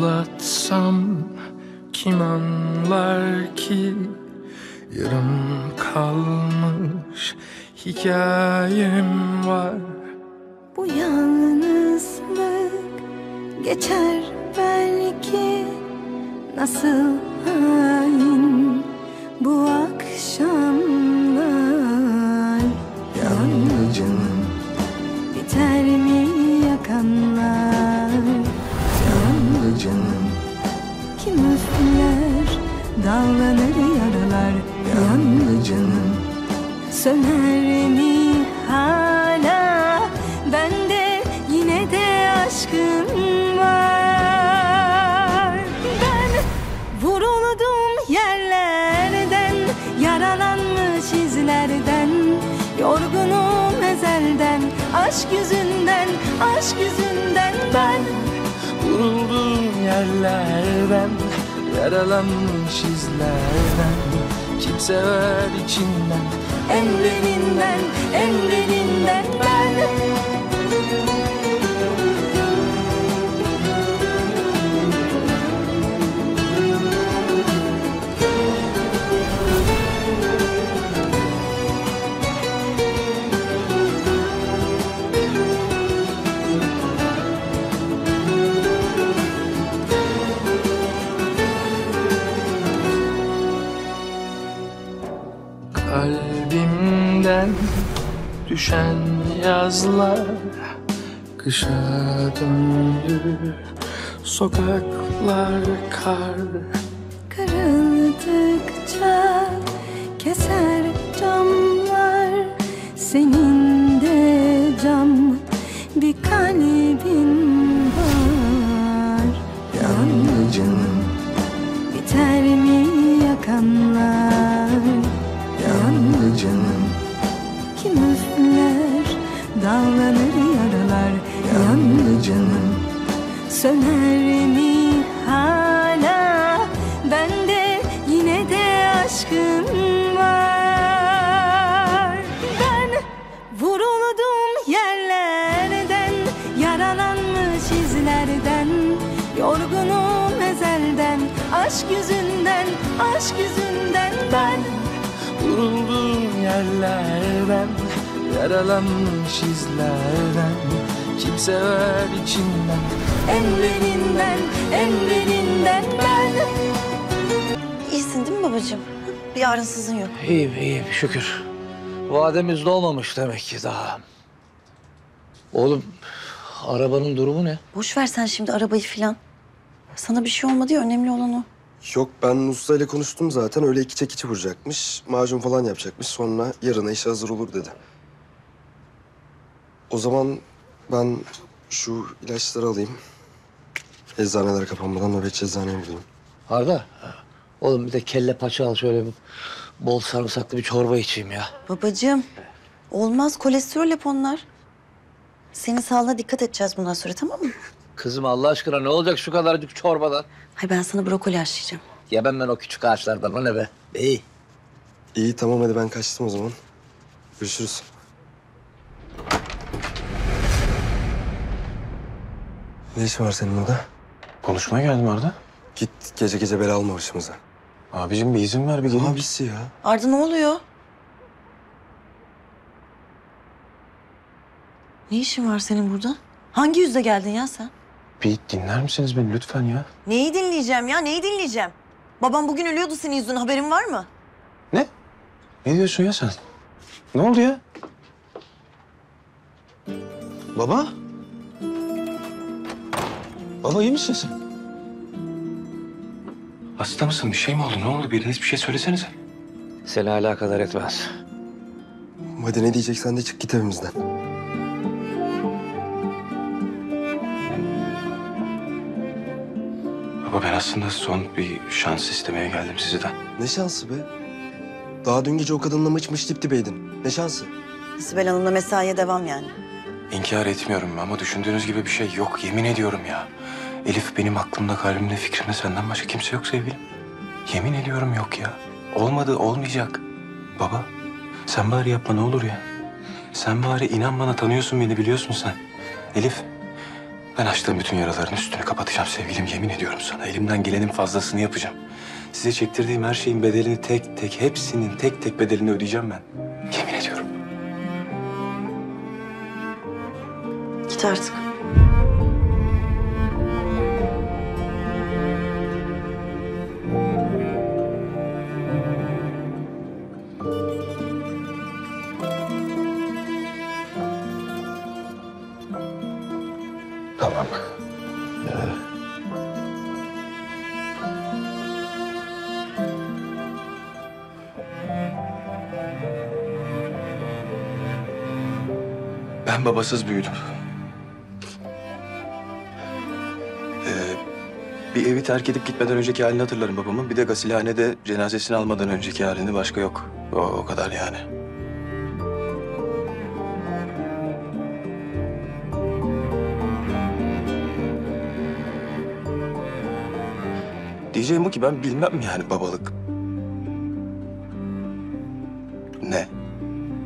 Anlatsam kim anlar ki Yarım kalmış hikayem var. Bu yalnızlık geçer belki. Nasıl hain bu akşamlar dallanır yaralar Yalnızım Söner mi hala? Bende yine de aşkım var. Ben vuruldum yerlerden Yaralanmış izlerden Yorgunum ezelden Aşk yüzünden, aşk yüzünden ben Vuruldum yerlerden Yaralanmış izlerden Kim sever içinden. En derinden, en derinden ben Kışa döndü sokaklar kar. Kırıldıkça keser camlar Senin de cam bir kalbin Söner mi hala. Bende yine de aşkım var. Ben vuruldum yerlerden Yaralanmış izlerden. Yorgunum ezelden Aşk yüzünden, aşk yüzünden. Ben Vuruldum yerlerden Yaralanmış izlerden Kim sever içinden En derinden, en derinden ben İyisin değil mi babacığım? Bir ağrınsızın yok. İyiyim iyiyim şükür. Vademiz dolmamış demek ki daha. Oğlum arabanın durumu ne? Boş ver sen şimdi arabayı filan. Sana bir şey olmadı ya önemli olan o. Yok ben ustayla konuştum zaten. Öyle iki çekici vuracakmış. Macun falan yapacakmış. Sonra yarına işe hazır olur dedi. O zaman ben şu ilaçları alayım. Eczaneler kapanmadan nöbetçi eczaneye gideyim. Arda oğlum bir de kelle paça al şöyle bir bol sarımsaklı bir çorba içeyim ya. Babacığım olmaz kolesterol hep onlar. Senin sağlığına dikkat edeceğiz bundan sonra tamam mı? Kızım Allah aşkına ne olacak şu kadarcık çorbadan? Hay ben sana brokoli haşlayacağım. Yemem ben o küçük ağaçlardan o ne be? İyi. İyi tamam hadi ben kaçtım o zaman. Görüşürüz. Ne işin var senin burada? Konuşmaya geldim Arda. Git gece gece bela alma başımıza. Abicim bir izin ver bir geleyim. Abisi ya. Arda ne oluyor? Ne işin var senin burada? Hangi yüzle geldin ya sen? Bir dinler misiniz beni lütfen ya? Neyi dinleyeceğim ya? Neyi dinleyeceğim? Babam bugün ölüyordu senin yüzünden haberin var mı? Ne? Ne diyorsun ya sen? Ne oldu ya? Baba? Baba iyi misin sen? Hasta mısın? Bir şey mi oldu? Ne oldu? Biriniz bir şey söylesenize. Seni alakadar etmez. Hadi ne diyeceksen de çık git evimizden. Baba ben aslında son bir şans istemeye geldim sizden. Ne şansı be? Daha dün gece o kadınla mıç mıç dip dibeydin. Ne şansı? Sibel Hanım'la mesaiye devam yani. İnkar etmiyorum ama düşündüğünüz gibi bir şey yok. Yemin ediyorum ya. Elif benim aklımda, kalbimde, fikrimde senden başka kimse yok sevgilim. Yemin ediyorum yok ya. Olmadı, olmayacak. Baba, sen bari yapma ne olur ya. Sen bari inan bana tanıyorsun beni biliyorsun sen. Elif, Ben açtığım bütün yaraların üstünü kapatacağım sevgilim. Yemin ediyorum sana. Elimden gelenin fazlasını yapacağım. Size çektirdiğim her şeyin bedelini tek tek, hepsinin tek tek bedelini ödeyeceğim ben. Yemin ediyorum. Git artık. Ben babasız büyüdüm. Ee, bir evi terk edip gitmeden önceki halini hatırlarım babamın. Bir de gasilhanede cenazesini almadan önceki halini başka yok. O, o kadar yani. Diyeceğim bu ki ben bilmem yani babalık. Ne?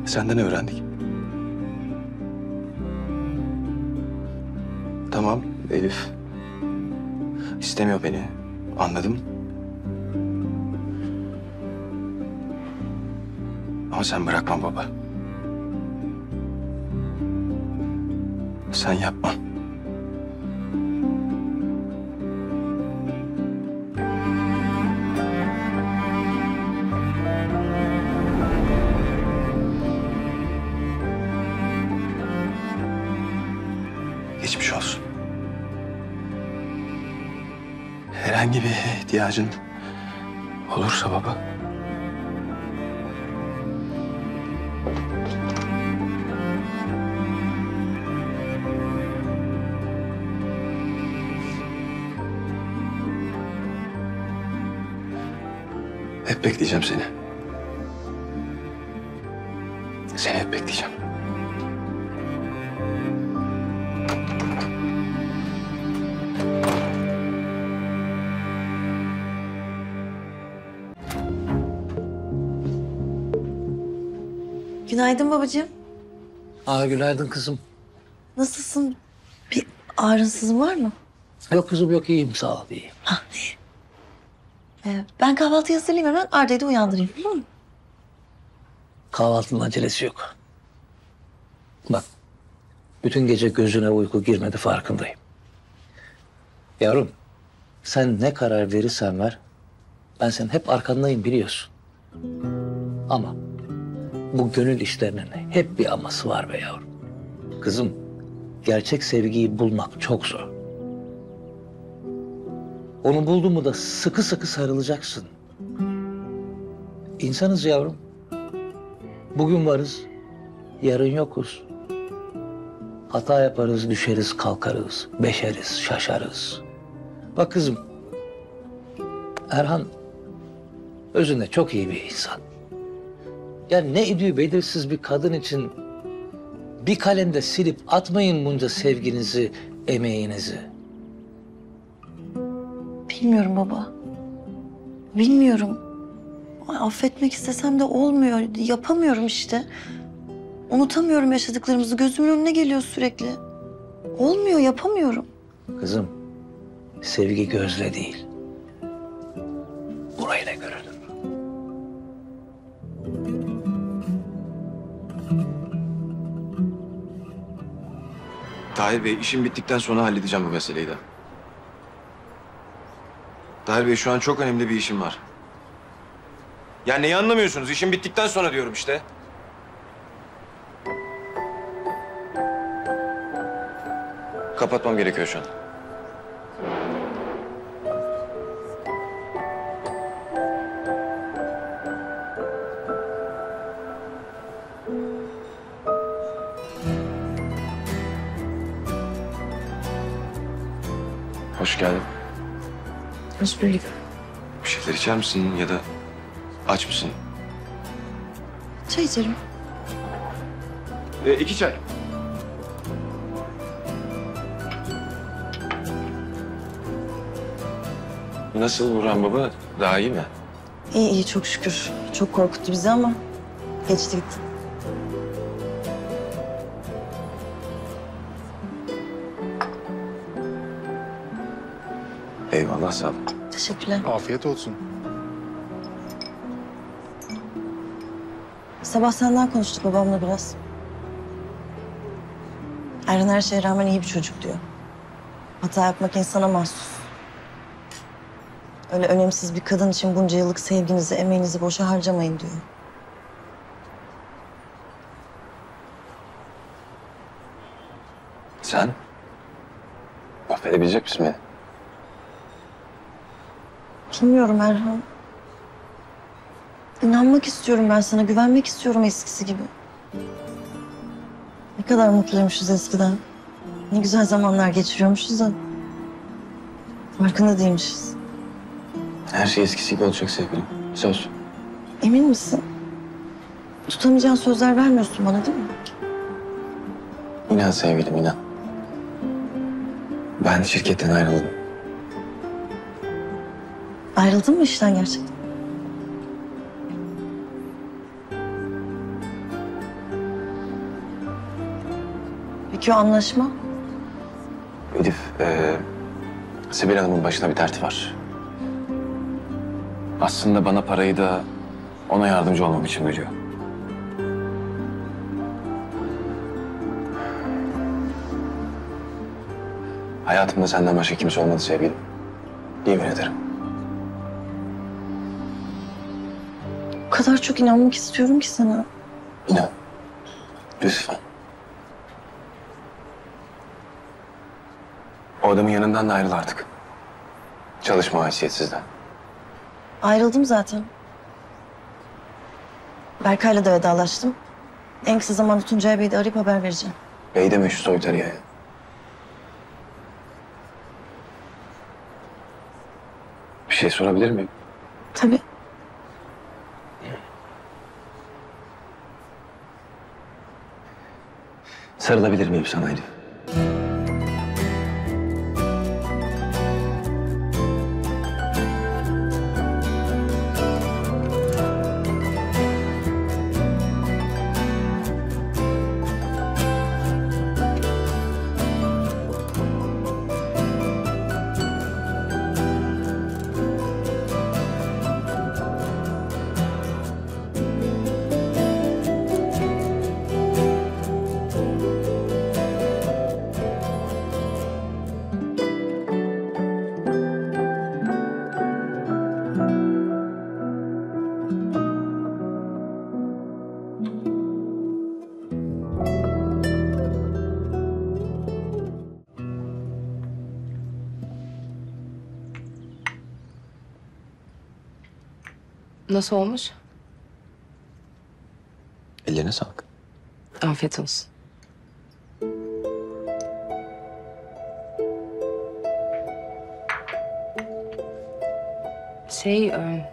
Senden öğrendik. Elif. İstemiyor beni. Anladım. Ama sen bırakma baba. Sen yapma. Herhangi bir ihtiyacın olursa baba. Hep bekleyeceğim seni. Seni hep bekleyeceğim. Günaydın babacığım. Aa günaydın kızım. Nasılsın? Bir ağrınsızın var mı? Yok kızım yok iyiyim sağ ol iyiyim. Ha iyi. Ee, ben kahvaltıyı hazırlayayım hemen. Arda'yı da uyandırayım. Mı? Kahvaltının acelesi yok. Bak bütün gece gözüne uyku girmedi farkındayım. Yavrum sen ne karar verirsen ver ben senin hep arkandayım biliyorsun. Ama bu gönül işlerinin hep bir aması var be yavrum. Kızım gerçek sevgiyi bulmak çok zor. Onu buldun mu da sıkı sıkı sarılacaksın. İnsanız yavrum. Bugün varız, yarın yokuz. Hata yaparız, düşeriz, kalkarız, beşeriz, şaşarız. Bak kızım, Erhan özünde çok iyi bir insan. Yani ne idüğü belirsiz bir kadın için bir kalemde silip atmayın bunca sevginizi, emeğinizi. Bilmiyorum baba. Bilmiyorum. Ay, affetmek istesem de olmuyor. Yapamıyorum işte. Unutamıyorum yaşadıklarımızı. Gözümün önüne geliyor sürekli. Olmuyor, yapamıyorum. Kızım, sevgi gözle değil. Burayla görülür. Tahir Bey işim bittikten sonra halledeceğim bu meseleyi de. Tahir Bey şu an çok önemli bir işim var. Ya neyi anlamıyorsunuz? İşim bittikten sonra diyorum işte. Kapatmam gerekiyor şu an. Hoş bulduk. Bir şeyler içer misin ya da aç mısın? Çay içerim. E, iki çay. Nasıl Burhan Baba? Daha iyi mi? İyi iyi çok şükür. Çok korkuttu bizi ama geçti gitti. Eyvallah sağ ol. Teşekkürler. Afiyet olsun. Sabah senden konuştuk babamla biraz. Erhan her şeye rağmen iyi bir çocuk diyor. Hata yapmak insana mahsus. Öyle önemsiz bir kadın için bunca yıllık sevginizi, emeğinizi boşa harcamayın diyor. Sen? Affedebilecek misin beni? Bilmiyorum Erhan. İnanmak istiyorum ben sana, güvenmek istiyorum eskisi gibi. Ne kadar mutluymuşuz eskiden. Ne güzel zamanlar geçiriyormuşuz da. Farkında değilmişiz. Her şey eskisi gibi olacak sevgilim. Söz. Emin misin? Tutamayacağın sözler vermiyorsun bana değil mi? İnan sevgilim inan. Ben şirketten ayrıldım. Ayrıldın mı işten gerçekten? Peki o anlaşma? Elif, e, Sibel Hanım'ın başına bir derti var. Aslında bana parayı da ona yardımcı olmam için veriyor. Hayatımda senden başka kimse olmadı sevgilim. Yemin ederim. Kadar çok inanmak istiyorum ki sana. İnan. Lütfen. O adamın yanından da ayrıl artık. Çalışma haysiyetsizden. Ayrıldım zaten. Berkay'la da vedalaştım. En kısa zamanda Tuncay Bey'i de arayıp haber vereceğim. Bey deme şu soytarıya. ya. Bir şey sorabilir miyim? Tabii. Sarılabilir miyim sana Elif? Nasıl olmuş? Ellerine sağlık. Afiyet olsun. Şey, e,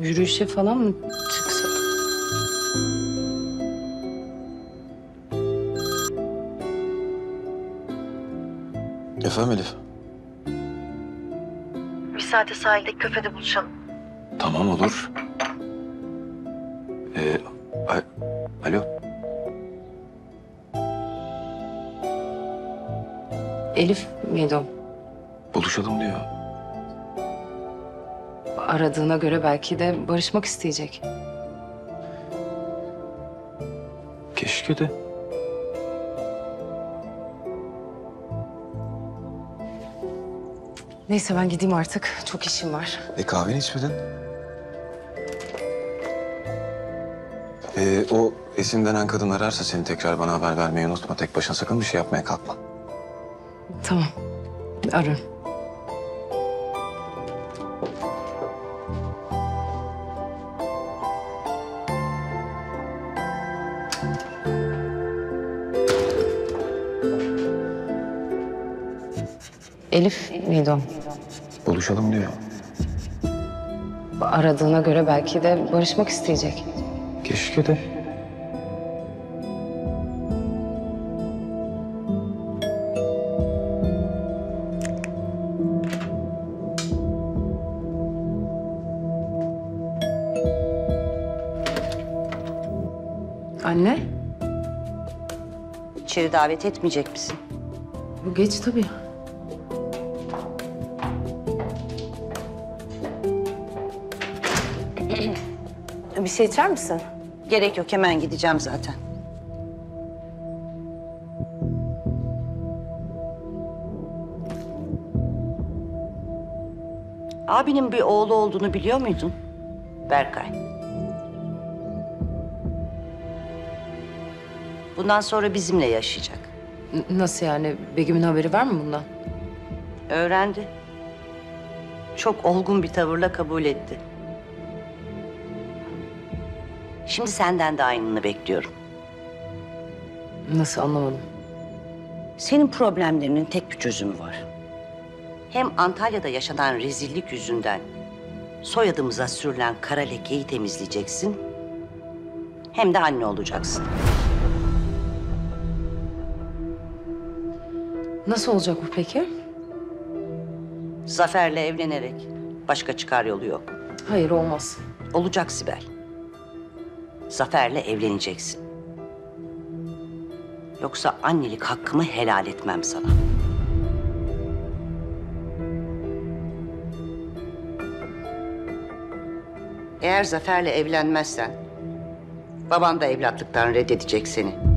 yürüyüşe falan mı çıksak? Efendim Elif? Saate sahildeki kafede buluşalım. Tamam olur. Ee, alo. Elif miydi o? Buluşalım diyor. Aradığına göre belki de barışmak isteyecek. Keşke de. Neyse ben gideyim artık. Çok işim var. E kahveni içmedin. Ee, o Esin denen kadın ararsa seni tekrar bana haber vermeyi unutma. Tek başına sakın bir şey yapmaya kalkma. Tamam. Ararım. Elif miydi o? Buluşalım diyor. Aradığına göre belki de barışmak isteyecek. Keşke de. Anne, İçeri davet etmeyecek misin? bu geç tabii. Şey içer misin? Gerek yok hemen gideceğim zaten. Abinin bir oğlu olduğunu biliyor muydun? Berkay. Bundan sonra bizimle yaşayacak. N- Nasıl yani? Begüm'ün haberi var mı bundan? Öğrendi. Çok olgun bir tavırla kabul etti. Şimdi senden de aynını bekliyorum. Nasıl anlamadım. Senin problemlerinin tek bir çözümü var. Hem Antalya'da yaşanan rezillik yüzünden soyadımıza sürülen kara lekeyi temizleyeceksin. Hem de anne olacaksın. Nasıl olacak bu peki? Zafer'le evlenerek. Başka çıkar yolu yok. Hayır olmaz. Olacak Sibel. Zafer'le evleneceksin. Yoksa annelik hakkımı helal etmem sana. Eğer Zafer'le evlenmezsen... ...baban da evlatlıktan reddedecek seni.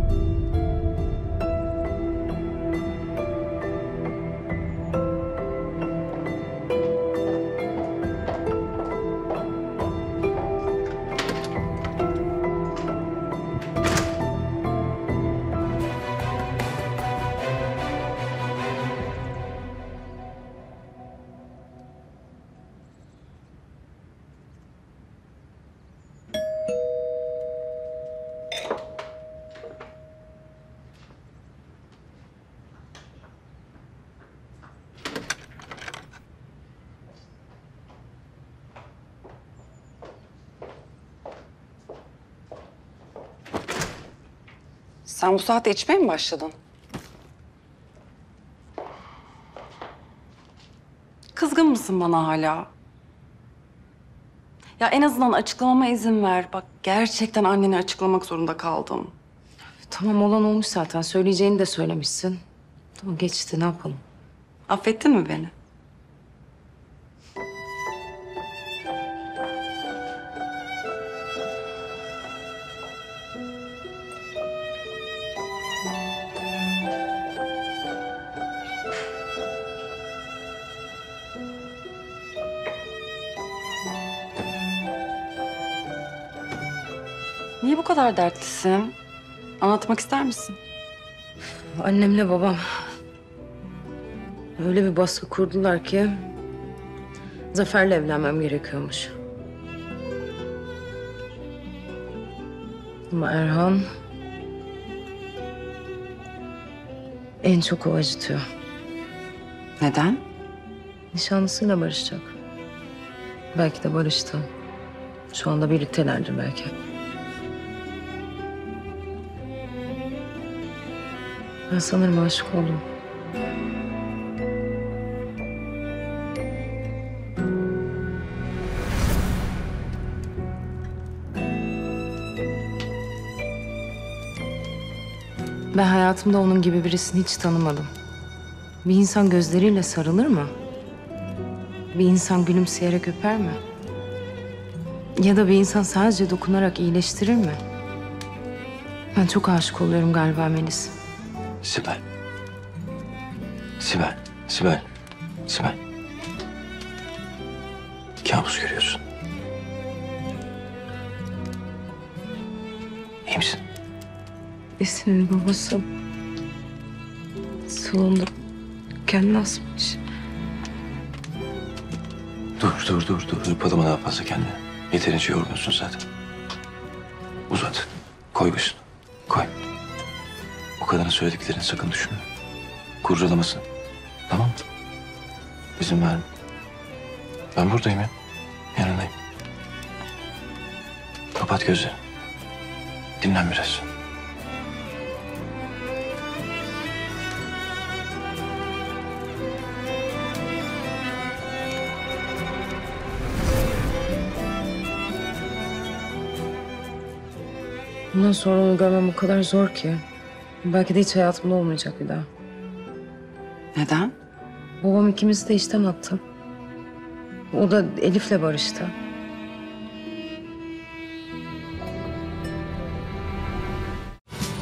Sen bu saatte içmeye mi başladın? Kızgın mısın bana hala? Ya en azından açıklamama izin ver. Bak gerçekten anneni açıklamak zorunda kaldım. Tamam olan olmuş zaten. Söyleyeceğini de söylemişsin. Tamam geçti ne yapalım? Affettin mi beni? Niye bu kadar dertlisin? Anlatmak ister misin? Annemle babam öyle bir baskı kurdular ki Zafer'le evlenmem gerekiyormuş. Ama Erhan en çok o acıtıyor. Neden? Nişanlısıyla barışacak. Belki de barıştı. Şu anda birliktelerdir belki. Ben sanırım aşık oldum. Ben hayatımda onun gibi birisini hiç tanımadım. Bir insan gözleriyle sarılır mı? Bir insan gülümseyerek öper mi? Ya da bir insan sadece dokunarak iyileştirir mi? Ben çok aşık oluyorum galiba Melis. Sibel. Sibel. Sibel. Sibel. Kabus görüyorsun. İyi misin? Esin'in babası salonda kendini asmış. Dur, dur, dur, dur. Hırpalama daha fazla kendini. Yeterince yorgunsun zaten. Uzat. Koy başını. Kadının söylediklerini sakın düşünme. Kurcalamasın. Tamam mı? İzin verme. Ben buradayım ya. Yanındayım. Kapat gözlerini. Dinlen biraz. Bundan sonra onu görmem o kadar zor ki. Belki de hiç hayatımda olmayacak bir daha. Neden? Babam ikimizi de işten attı. O da Elif'le barıştı.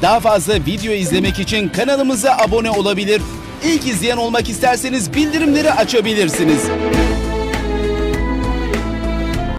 Daha fazla video izlemek için kanalımıza abone olabilir. İlk izleyen olmak isterseniz bildirimleri açabilirsiniz.